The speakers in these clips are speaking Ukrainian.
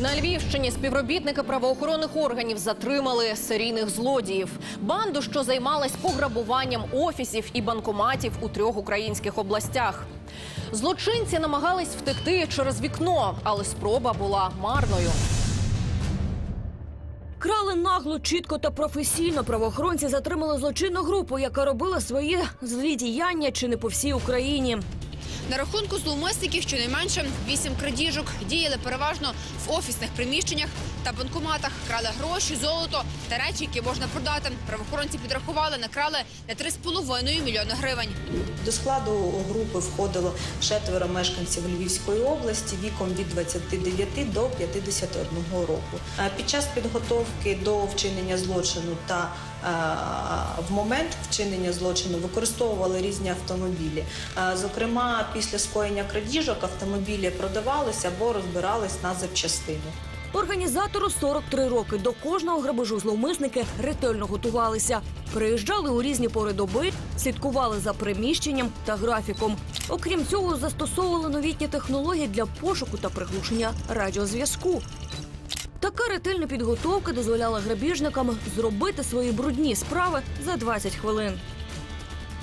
На Львівщині співробітники правоохоронних органів затримали серійних злодіїв. Банду, що займалась пограбуванням офісів і банкоматів у трьох українських областях. Злочинці намагались втекти через вікно, але спроба була марною. Крали нагло, чітко та професійно. Правоохоронці затримали злочинну групу, яка робила свої злі діяння чи не по всій Україні. На рахунку зловмисників щонайменше вісім крадіжок діяли переважно в офісних приміщеннях та банкоматах. Крали гроші, золото та речі, які можна продати. Правоохоронці підрахували, накрали на 3,5 мільйони гривень. До складу групи входило четверо мешканців Львівської області віком від 29 до 51 року. Під час підготовки до вчинення злочину та в момент вчинення злочину використовували різні автомобілі. Зокрема, після скоєння крадіжок автомобілі продавалися або розбирались на запчастини. Організатору 43 роки. До кожного грабежу зловмисники ретельно готувалися. Приїжджали у різні пори доби, слідкували за приміщенням та графіком. Окрім цього, застосовували новітні технології для пошуку та приглушення радіозв'язку. Така ретельна підготовка дозволяла грабіжникам зробити свої брудні справи за 20 хвилин.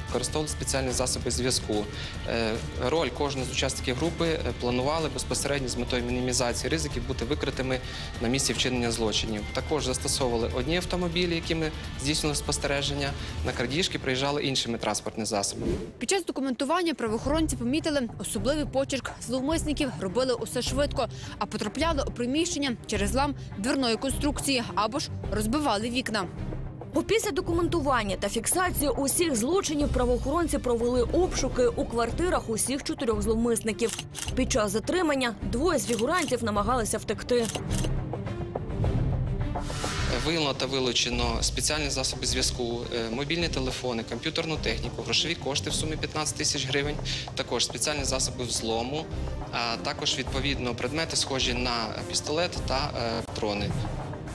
Використовували спеціальні засоби зв'язку. Е, Роль кожного з учасників групи е, планували безпосередньо з метою мінімізації ризиків бути викритими на місці вчинення злочинів. Також застосовували одні автомобілі, якими здійснювали спостереження. На крадіжки приїжджали іншими транспортними засобами. Під час документування правоохоронці помітили особливий почерк зловмисників, робили усе швидко, а потрапляли у приміщення через лам дверної конструкції або ж розбивали вікна. Опісля документування та фіксації усіх злочинів правоохоронці провели обшуки у квартирах усіх чотирьох зловмисників. Під час затримання двоє з фігурантів намагалися втекти. Виявлено та вилучено спеціальні засоби зв'язку, е, мобільні телефони, комп'ютерну техніку, грошові кошти в сумі 15 тисяч гривень, також спеціальні засоби взлому, а також відповідно предмети, схожі на пістолет та е, патрони.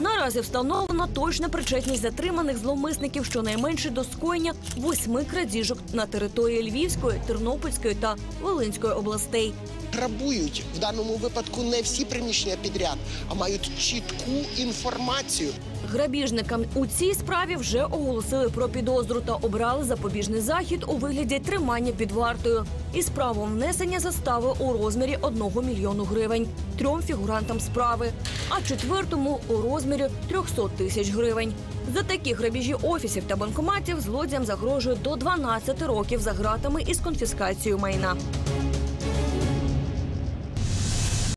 Наразі встановлена точна причетність затриманих зловмисників щонайменше до скоєння восьми крадіжок на території Львівської, Тернопільської та Волинської областей. Грабують в даному випадку не всі приміщення підряд, а мають чітку інформацію. Грабіжникам у цій справі вже оголосили про підозру та обрали запобіжний захід у вигляді тримання під вартою із правом внесення застави у розмірі 1 мільйону гривень трьом фігурантам справи, а четвертому у розмірі 300 тисяч гривень. За такі грабіжі офісів та банкоматів злодіям загрожує до 12 років за ґратами із конфіскацією майна.